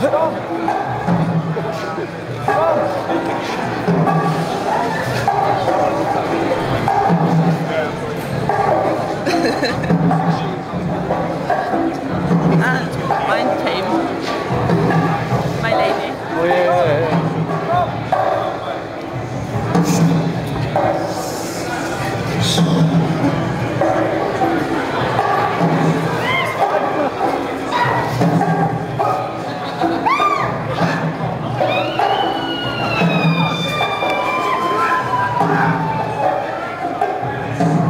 Ha ha ha. Amen.